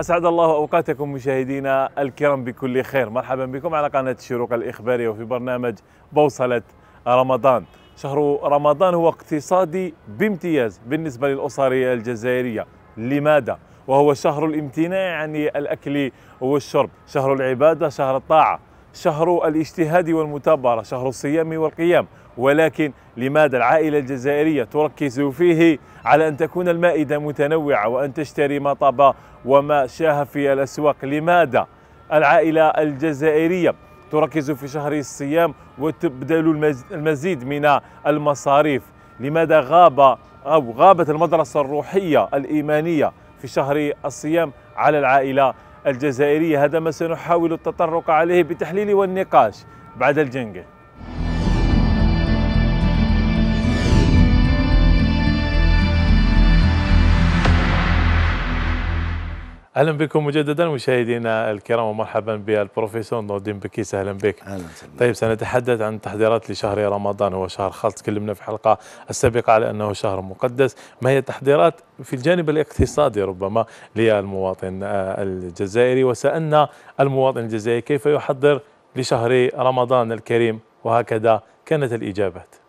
أسعد الله أوقاتكم مشاهدينا الكرام بكل خير. مرحبا بكم على قناة الشروق الإخبارية وفي برنامج بوصلة رمضان. شهر رمضان هو اقتصادي بامتياز بالنسبة للأسر الجزائرية. لماذا؟ وهو شهر الامتناع عن الأكل والشرب. شهر العبادة شهر الطاعة. شهر الاجتهاد والمثابرة شهر الصيام والقيام. ولكن لماذا العائلة الجزائرية تركز فيه على أن تكون المائدة متنوعة وأن تشتري ما طاب وما شاه في الأسواق؟ لماذا العائلة الجزائرية تركز في شهر الصيام وتبذل المزيد من المصاريف؟ لماذا غاب أو غابت المدرسة الروحية الإيمانية في شهر الصيام على العائلة الجزائرية هذا ما سنحاول التطرق عليه بالتحليل والنقاش بعد الجنجل. أهلا بكم مجددا مشاهدينا الكرام ومرحبا بالبروفيسور نور الدين بكيس. أهلا بك. أهلا وسهلا. طيب سنتحدث عن تحضيرات لشهر رمضان. هو شهر خاص تكلمنا في الحلقة السابقة على أنه شهر مقدس. ما هي التحضيرات في الجانب الاقتصادي ربما للمواطن الجزائري؟ وسألنا المواطن الجزائري كيف يحضر لشهر رمضان الكريم وهكذا كانت الإجابات.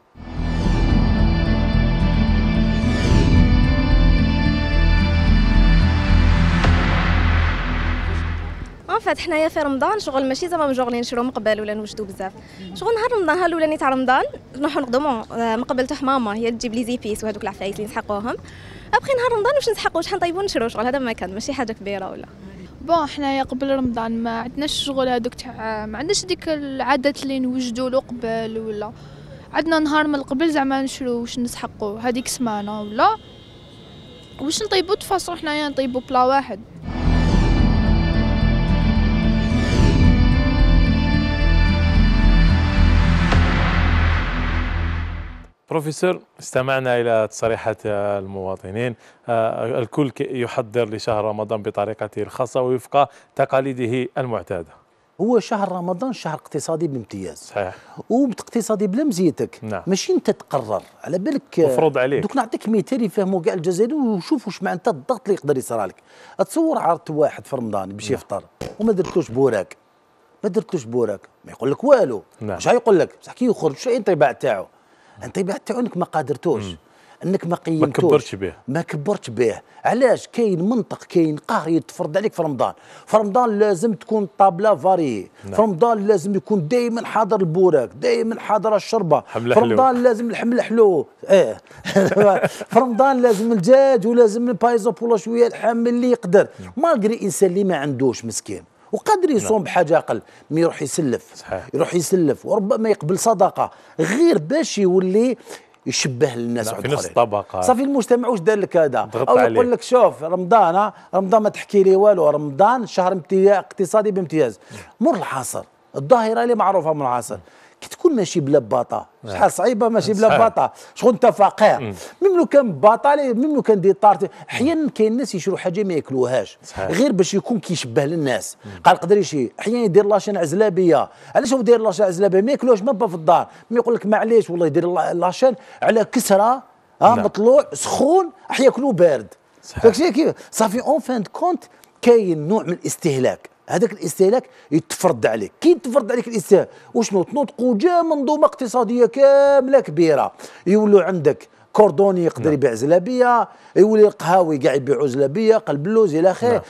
فات حنايا في رمضان. شغل ماشي زعما مجوغلين نشرو من قبل ولا نوجدو بزاف. شغل نهار رمضان نهار الاولاني تاع رمضان نروحو نخدمو من قبل ماما. هي تجيب لي زيبيس وهذوك العفايس اللي نسحقوهم. ابخي نهار رمضان واش نسحقو؟ شحال نطيبو نشرو شغل؟ هذا ما كان ماشي حاجة كبيرة ولا. بون حنايا قبل رمضان ما عندناش الشغل هذوك تاع ما عندناش ديك العادات اللي نوجدو له قبل ولا. عندنا نهار من قبل زعما نشرو واش نسحقو. هذيك سمانة ولا. واش نطيبو تفاصو حنايا نطيبو بلا واحد. بروفيسور استمعنا إلى تصريحات المواطنين. الكل يحضر لشهر رمضان بطريقته الخاصة وفق تقاليده المعتادة. هو شهر رمضان شهر اقتصادي بامتياز. صحيح. واقتصادي بلا مزيتك نعم. ماشي أنت تقرر. على بالك مفروض عليك. دوك نعطيك مثال يفهموا كاع الجزائريين وشوف واش معناتها الضغط اللي يقدر يصرى لك تصور عرضت واحد في رمضان باش يفطر وما درتلوش بوراك. ما درتلوش بوراك. ما يقول لك والو. نعم. واش يقول لك بصح كي يخرج شو الانطباع تاعو؟ الانطباع تاعو أنك ما قادرتوش أنك ما قيمتوش. ما كبرتش به ما كبرتش به علاش؟ كاين منطق كاين قهر يتفرض عليك في رمضان. في رمضان لازم تكون طابلة variée. نعم. في رمضان لازم يكون دائما حاضر البوراك دائما حاضر الشربة. في. رمضان لازم الحمل حلو إيه. في رمضان لازم الدجاج ولازم البايزو بولا شوية الحم اللي يقدر. malgré انسان اللي ما عندوش مسكين. وقادر يصوم بحاجة أقل ما يروح يسلف صحيح. يروح يسلف وربما يقبل صدقة غير باش يولي يشبه للناس نعم، في نفس. الطبقة. صافي المجتمع واش دار لك هذا أو. يقول لك شوف رمضان رمضان ما تحكي لي والو رمضان شهر اقتصادي بامتياز مر العصر الظاهرة اللي معروفة من العصر كي تكون ماشي بلا باطا. شحال صعيبه ماشي بلا. باطا. شغل انت فقير. ميم لو كان باطا ميم لو كان دي طارت. أحيانا كاين الناس يشرو حاجة ما ياكلوهاش. غير باش يكون كيشبه للناس. قال قدر يشي أحيانا يدير لاشين عزلابية. علاش هو يدير لاشين عزلابية؟ ما ياكلوهاش ما با في الدار. ما يقول لك معليش والله يدير لا- لاشين على كسرة ها نعم. مطلوع سخون راح ياكلوه بارد. صحيح. كيف؟ صافي اون فان كونت كاين نوع من الاستهلاك. هذاك الاستهلاك يتفرض عليك. كي يتفرض عليك الاستهلاك؟ وشنو؟ تنطقوا جا منظومة اقتصادية كاملة كبيرة. يولوا عندك cordonnier يقدر يبيع زلابية يولي القهاوي قاعد يبيعوا زلابية قلب اللوز إلى آخره.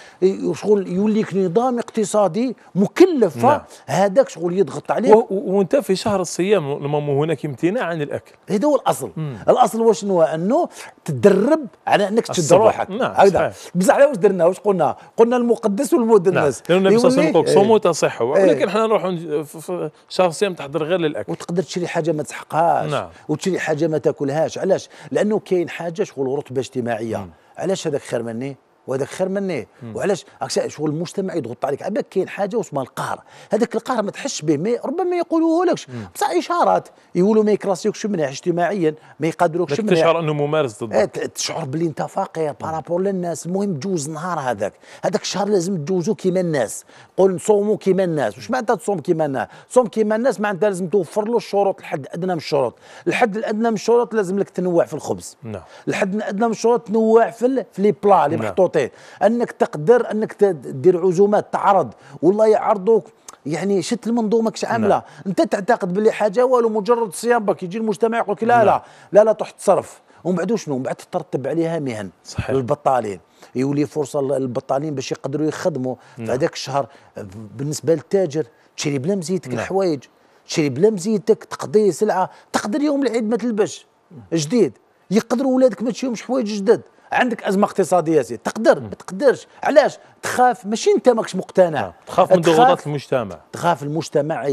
شغل يوليك نظام اقتصادي مكلف. نعم. هذاك شغل يضغط عليك. و- وأنت في شهر الصيام لما هناك امتناع عن الأكل. هذا هو الأصل. الأصل واش شنو أنه تدرب على إنك تشد. روحك نعم، هكذا. بصح واش درنا؟ واش قلنا؟ قلنا المقدس والمدنس. نعم. لأن النبي صلى الله عليه وسلم صوموا إيه. تصحوا إيه. ولكن إحنا نروح في شهر الصيام تحضر غير للأكل. وتقدر تشري حاجة ما تسحقهاش. نعم. وتشري حاجة ما تاكلهاش. علاش؟ لأنه كاين حاجة شغل رتبة اجتماعية. علاش هذاك خير مني؟ وهذاك خير مني. وعلاش؟ شغل المجتمع يضغط عليك. عباك كاين حاجة اسمها القهر. هذاك القهر ما تحسش به ما ربما ما يقولوه لكش. بصح إشارات. يقولوا ما يكراسيوكش منها اجتماعيا ما يقدروكش منها. تشعر أنه ممارس ضد إيه، تشعر باللي أنت فقير بارابور للناس. المهم تجوز نهار هذاك. هذاك الشهر لازم تجوزو كيما الناس. قول نصوموا كيما الناس. واش معناتها تصوم كيما الناس تصوم كيما الناس معناتها لازم توفر له الشروط. الحد الادنى من الشروط. الحد الأدنى من الشروط لازم لك تنوع في الخبز. نعم. الحد الأدنى من الشروط تنوع في لي بلا اللي نعم. بروتين أنك تقدر أنك ت- دير عزومات تعرض. والله يعرضوك يعني شت المنظومة كش عامله نعم. أنت تعتقد باللي حاجة؟ والو مجرد صيام يجي المجتمع يقول لك لا لا. لا لا تروح تصرف ومن بعد شنو من بعد ترتب عليها مهن. صحيح. للبطالين يولي فرصة للبطالين باش يقدروا يخدموا في هذاك الشهر. بالنسبة للتاجر تشري بلا مزيتك نعم. الحوايج. تشري بلا مزيتك تقضي سلعة. تقدر يوم العيد ما تلبش. جديد. يقدروا ولادك ما تشريهمش حوايج جدد. عندك أزمة اقتصادية سي تقدر ما تقدرش. علاش؟ تخاف. ماشي أنت ماكش مقتنع. تخاف من ضغوطات المجتمع. تخاف المجتمع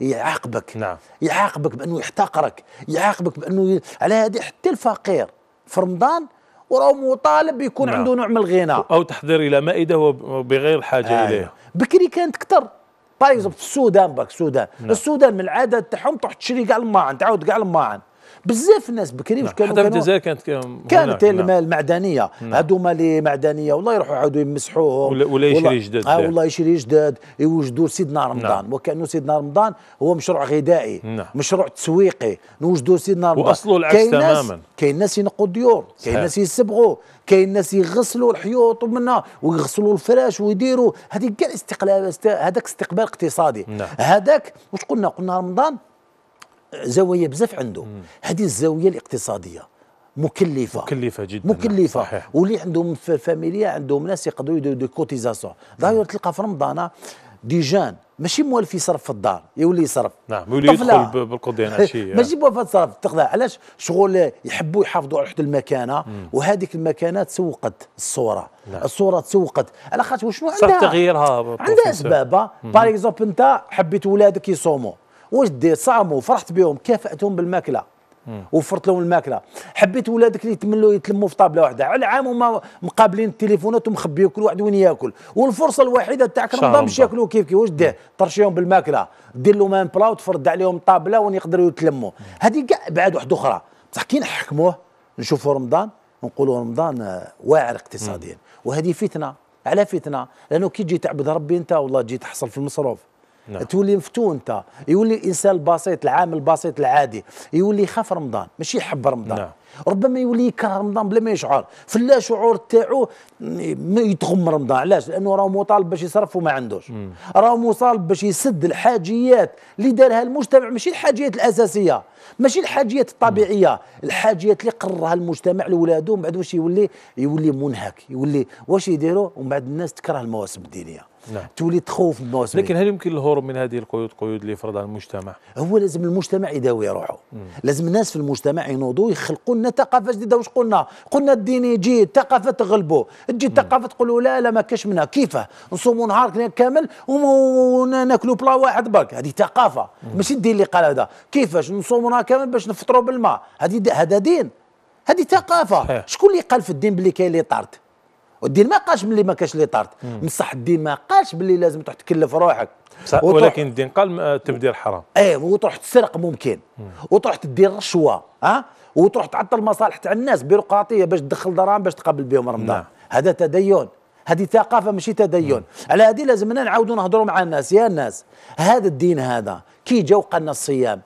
يعاقبك. نعم. يعاقبك بأنه يحتقرك. يعاقبك بأنه ي... على هذه حتى الفقير في رمضان وراه مطالب يكون نعم. عنده نوع من الغنى. أو تحضير إلى مائدة هو بغير الحاجة أيوه. اليها بكري كانت كتر باغ في السودان باك السودان. نعم. السودان من العاده تاعهم تروح تشري كاع الماعن تعاود كاع الماعن. بزاف الناس بكري واش كانوا حتى في الجزائر كانت كانت نعم. المعدنية هذوما اللي معدنية والله يروحوا يعاودوا يمسحوهم ولا- ولا يشري جداد آه. والله يشري جداد يوجدوا سيدنا رمضان نعم. وكأنه سيدنا رمضان هو مشروع غذائي نعم. مشروع تسويقي نوجدوا سيدنا رمضان وأصله العكس تماماً. كاين ناس ينقوا الديور كاين. ناس يسبغوا كاين ناس يغسلوا الحيوط ومنها ويغسلوا الفراش ويديروا هذه كاع استقلال است- هذاك استقبال اقتصادي نعم. هذاك واش قلنا قلنا رمضان زاوية بزاف عنده. هذه الزاوية الاقتصادية. مكلفة. مكلفة جدا. مكلفة. صحيح. واللي عندهم فاميليا عندهم ناس يقدروا يديروا des cotisations. داير تلقى في رمضان des gens ماشي موالف يصرف في الدار يولي يصرف. نعم يولي. يدخل بالقضية العشيه ماشي بوفا تصرف تقضى. علاش؟ شغل يحبوا يحافظوا على واحد المكانة. وهذيك المكانة تسوقت الصورة. نعم. الصورة تسوقت. على خاطر صار عندها؟ تغييرها عندها. اسباب par exemple أنت حبيت ولادك يصوموا. واش دير صاموا فرحت بهم كافأتهم بالماكلة. وفرت لهم الماكلة. حبيت ولادك اللي يتملوا يتلموا في طابلة واحدة. على عام هما مقابلين التليفونات ومخبيين كل واحد وين ياكل. والفرصة الوحيدة تاعك رمضان باش. ياكلوا كيف كيف. واش دير؟ ترشيهم بالماكلة. دير لهم ان بلا وتفرد عليهم طابلة وين يقدروا يتلموا. هذه كاع بعد واحدة أخرى. بصح كي نحكموه نشوفوا رمضان نقولوا رمضان آه، واعر اقتصاديا. وهذه فتنة. على فتنة. لأنه كي تجي تعبد ربي أنت والله تجي تحصل في المصروف. نعم. تولي مفتون انت يولي الانسان البسيط العامل البسيط العادي. يولي يخاف رمضان ماشي يحب رمضان. نعم. ربما يولي يكره رمضان بلا ما يشعر. في اللا شعور تاعو ما يتغم رمضان. علاش؟ لأنه راه مطالب باش يصرف وما عندوش. راه مطالب باش يسد الحاجيات اللي دارها المجتمع. ماشي الحاجيات الأساسية. ماشي الحاجيات الطبيعية. الحاجيات اللي قررها المجتمع لولادو. ومن بعد واش يولي؟ يولي منهك. يولي واش يديروا ومن بعد الناس تكره المواسم الدينية. نعم. تولي تخوف المواسم لكن هل يمكن الهروب من هذه القيود قيود اللي يفرضها المجتمع؟ هو لازم المجتمع يداوي روحه. لازم الناس في المجتمع ينوضوا يخلقوا لنا ثقافة جديدة. واش قلنا؟ قلنا الدين يجي الثقافة تغلبوا تجي الثقافة تقولوا لا لا ما كاش منها. كيفاه نصوموا نهار كامل وناكلوا بلا واحد برك. هذه ثقافة. ماشي الدين اللي قال هذا. كيفاش؟ نصوموا نهار كامل باش نفطروا بالماء. هذه هذا دين. هذه ثقافة. شكون اللي قال في الدين باللي كاين اللي طارت؟ والدين ما قالش باللي ما كاش اللي طارت. بصح الدين ما قالش باللي لازم تروح تكلف روحك. ولكن الدين قال آه، التبذير حرام. إيه وتروح تسرق ممكن. وتروح تدير رشوه ها؟ وتروح تعطل مصالح تاع الناس بيروقراطية باش تدخل دراهم باش تقبل بهم رمضان. نعم. هذا تدين. هذه ثقافة ماشي تدين. على هذه لازمنا نعاودوا نهضروا مع الناس. يا الناس هذا الدين هذا كي جا وقالنا الصيام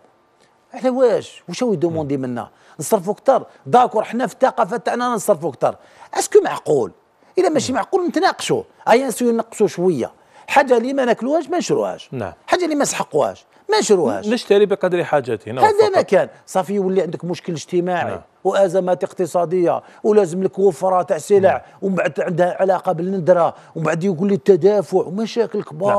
على واش؟ واش هو ي demander منا؟ نصرفوا أكثر. d'accord حنا في الثقافه تاعنا نصرفوا أكثر. est-ce que معقول؟ إلا ماشي معقول نتناقشوا ايا نسيو نقصوا شوية حاجة اللي ما ناكلوهاش ما نشروهاش نعم. حاجة اللي ما نسحقوهاش ما نشروهاش نشتري بقدر حاجتنا هذا ما. كان صافي يولي عندك مشكل اجتماعي نعم. وأزمات اقتصادية ولازم لك وفره تاع سلع ومن بعد عندها علاقة بالندرة ومن بعد يقول لي التدافع ومشاكل كبار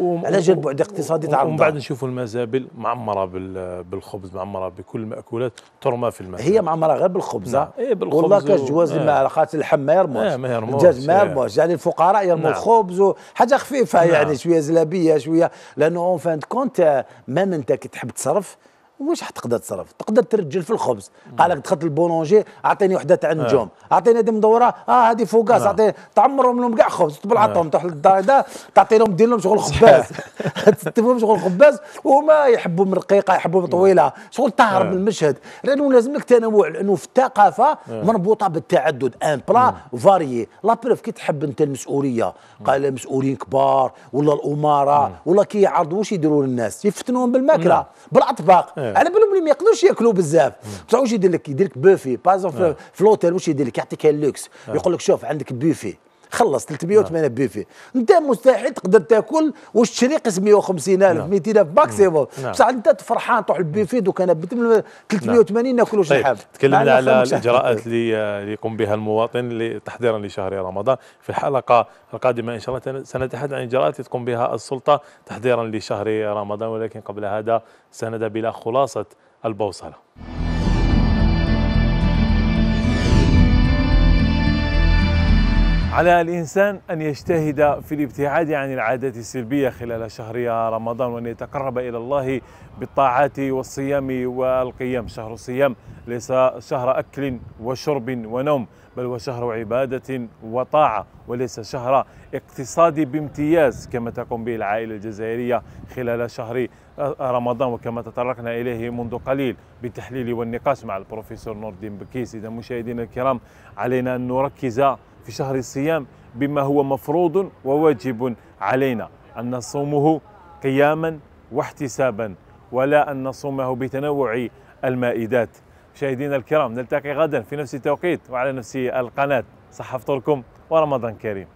و- على جال البعد الاقتصادي تاع ومن بعد نشوفوا المزابل معمرة بال- بالخبز معمرة بكل المأكولات ترمى في المزابل هي معمرة غير بالخبز نعم. إيه بالخبز والله كاش جواز آه. خاطر اللحم ما يرموش آه، ما يرموش، الدجاج ما إيه. يرموش يعني الفقراء يرموا نعم. الخبز وحاجه خفيفة نعم. يعني شوية زلابية شوية لأنه en fin de compte même انت كي تحب تصرف واش حتقدر تصرف؟ تقدر ترجل في الخبز. قال لك دخلت ال boulanger اعطيني وحدة تاع النجوم اعطيني هذه مدورة آه هذه fougasse نعم. اعطيني تعمرهم لهم كاع خبز تبلعطهم تروح للدار تعطي لهم دير لهم شغل خباز. تفهم شغل خباز وما يحبوا من رقيقة يحبوا طويلة. شغل تهرب من المشهد لأنه لازم لك تنوع لأنه في الثقافة مربوطة بالتعدد. un plat varié la preuve كي تحب أنت المسؤولية؟ قال مسؤولين كبار ولا الامراء ولا كي يعرضوا واش يديروا للناس؟ يفتنوهم بالماكلة بالأطباق. على بالهم اللي ما يقدروش ياكلوا بزاف. بصح واش يدير لك؟ يدير لك بوفي بازون في, في الاوتيل واش يدير لك؟ يعطيك اللوكس يقول لك شوف عندك بوفي. خلص 380 بوفي انت مستحيل تقدر تاكل واش تشري قسم 150000 نعم. 200000 ماكسيموم نعم. بصح انت فرحان تروح للبوفي دوك أنا ب 380 ناكل واش نحب تكلمنا على الإجراءات اللي يقوم بها المواطن تحضيرا لشهر رمضان. في الحلقة القادمة إن شاء الله سنتحدث عن الاجراءات تقوم بها السلطة تحضيرا لشهر رمضان ولكن قبل هذا سنذهب إلى خلاصة البوصلة. على الإنسان أن يجتهد في الابتعاد عن العادات السلبية خلال شهر رمضان وأن يتقرب إلى الله بالطاعات والصيام والقيام. شهر الصيام ليس شهر أكل وشرب ونوم بل هو شهر عبادة وطاعة وليس شهر اقتصادي بامتياز كما تقوم به العائلة الجزائرية خلال شهر رمضان وكما تطرقنا إليه منذ قليل بالتحليل والنقاش مع البروفيسور نور الدين بكيس. إذا مشاهدينا الكرام علينا أن نركز في شهر الصيام بما هو مفروض وواجب علينا. أن نصومه قياما واحتسابا ولا أن نصومه بتنوع المائدات. مشاهدينا الكرام نلتقي غدا في نفس التوقيت وعلى نفس القناة. صحة فطوركم ورمضان كريم.